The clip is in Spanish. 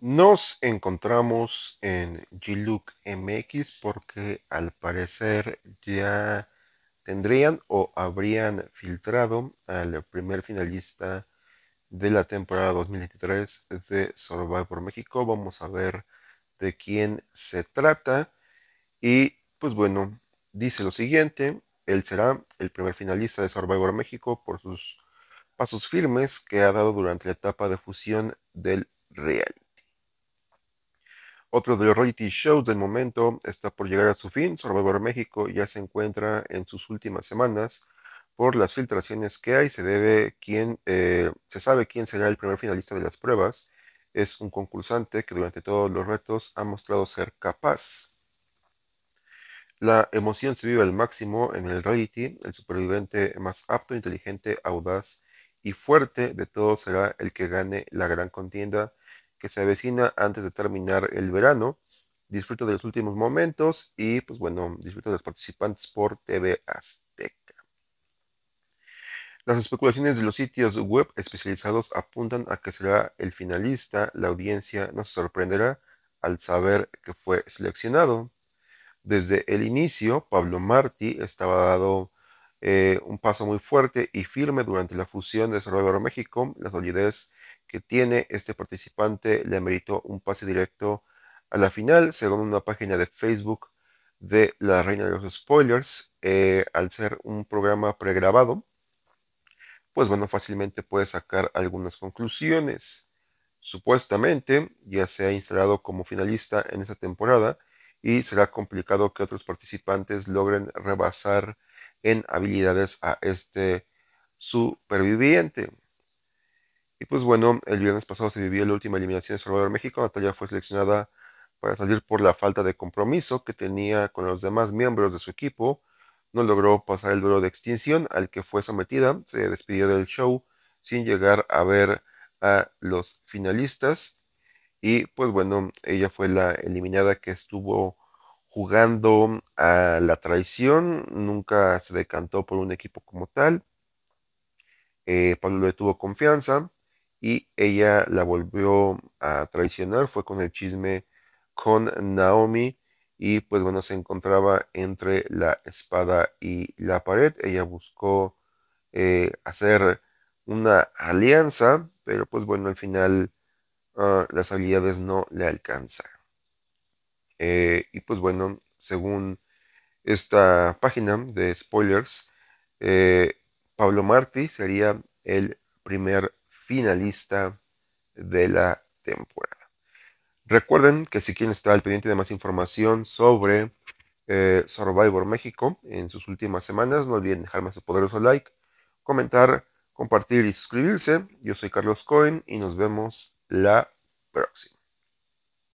Nos encontramos en G-Look MX porque al parecer ya tendrían o habrían filtrado al primer finalista de la temporada 2023 de Survivor México. Vamos a ver de quién se trata. Y pues bueno, dice lo siguiente, él será el primer finalista de Survivor México por sus pasos firmes que ha dado durante la etapa de fusión del reality. Otro de los reality shows del momento está por llegar a su fin. Survivor México ya se encuentra en sus últimas semanas por las filtraciones que hay. Se debe quién, eh, se sabe quién será el primer finalista de las pruebas. Es un concursante que durante todos los retos ha mostrado ser capaz. La emoción se vive al máximo en el reality. El superviviente más apto, inteligente, audaz y fuerte de todos será el que gane la gran contienda que se avecina antes de terminar el verano. Disfruto de los últimos momentos y pues bueno, disfruto de los participantes por TV Azteca. Las especulaciones de los sitios web especializados apuntan a que será el finalista. La audiencia no se sorprenderá al saber que fue seleccionado. Desde el inicio, Pablo Martí estaba dado eh, un paso muy fuerte y firme durante la fusión de Survivor México. La solidez que tiene este participante le meritó un pase directo a la final, según una página de Facebook de la Reina de los Spoilers, eh, al ser un programa pregrabado, pues bueno, fácilmente puede sacar algunas conclusiones. Supuestamente ya se ha instalado como finalista en esta temporada y será complicado que otros participantes logren rebasar en habilidades a este superviviente. Y pues bueno, el viernes pasado se vivió la última eliminación de Salvador México. Natalia fue seleccionada para salir por la falta de compromiso que tenía con los demás miembros de su equipo. No logró pasar el duelo de extinción al que fue sometida. Se despidió del show sin llegar a ver a los finalistas. Y pues bueno, ella fue la eliminada que estuvo jugando a la traición. Nunca se decantó por un equipo como tal. Eh, Pablo le tuvo confianza y ella la volvió a traicionar, fue con el chisme con Naomi y pues bueno, se encontraba entre la espada y la pared. Ella buscó eh, hacer una alianza, pero pues bueno, al final ah, las habilidades no le alcanzan. Eh, y pues bueno, según esta página de spoilers, eh, Pablo Martí sería el primer finalista de la temporada. Recuerden que si quieren estar al pendiente de más información sobre eh, Survivor México en sus últimas semanas, no olviden dejarme su poderoso like, comentar, compartir y suscribirse. Yo soy Carlos Cohen y nos vemos la próxima.